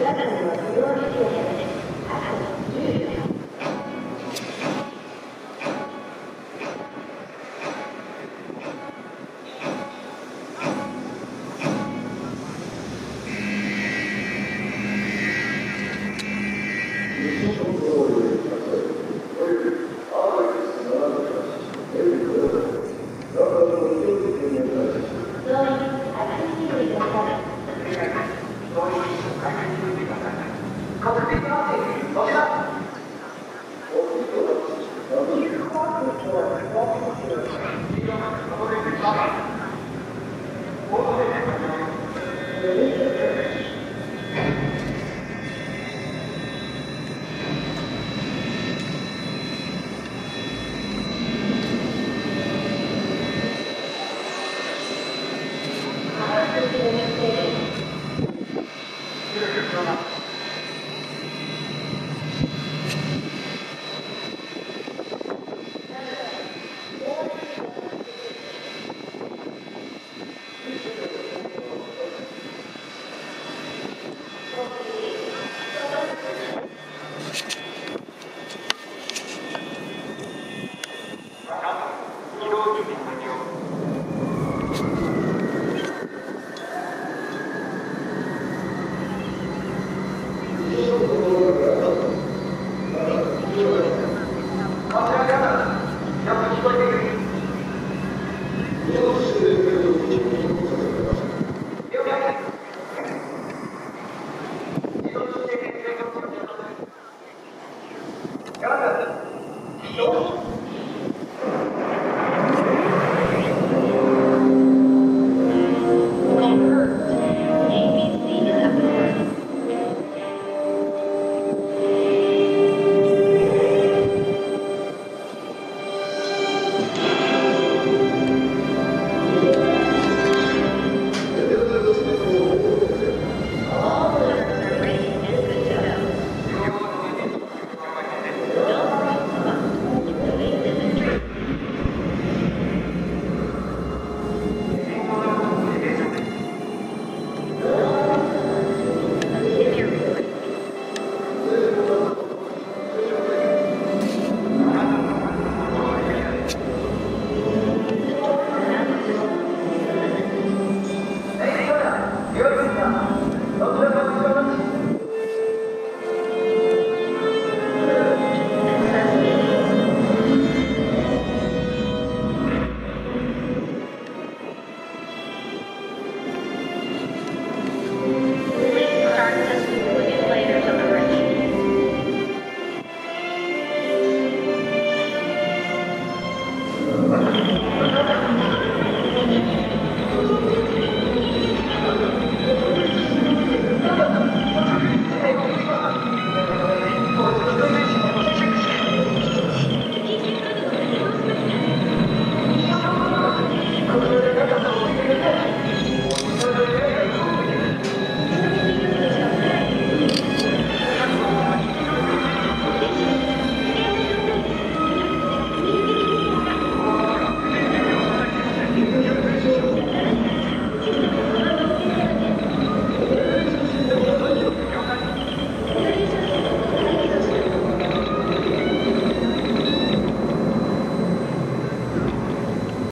Kalau kita